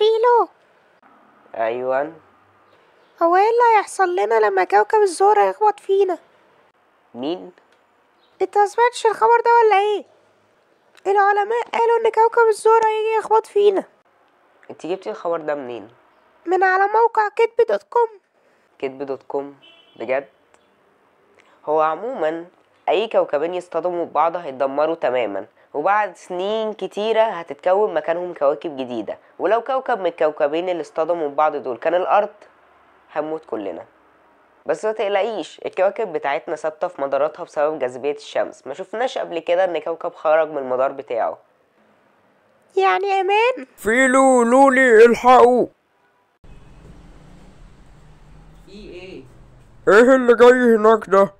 فيلو. أيوه هو إيه اللي هيحصل لنا لما كوكب الزهرة يخبط فينا؟ مين؟ إنت مسمعتش الخبر ده ولا إيه؟ العلماء قالوا إن كوكب الزهرة يجي يخبط فينا. أنت جبتي الخبر ده منين؟ من على موقع كدب dot com. كدب dot com. بجد؟ هو عموما أي كوكبين يصطدموا ببعض هيتدمروا تماما. وبعد سنين كتيرة هتتكون مكانهم كواكب جديدة. ولو كوكب من الكوكبين اللي اصطدموا ببعض دول كان الأرض هنموت كلنا. بس ما تقلقيش الكواكب بتاعتنا ثابتة في مداراتها بسبب جاذبية الشمس. ما شفناش قبل كده إن كوكب خرج من المدار بتاعه. يعني أمان. فيلو لولي الحقوا في إيه؟ إيه اللي جاي هناك ده؟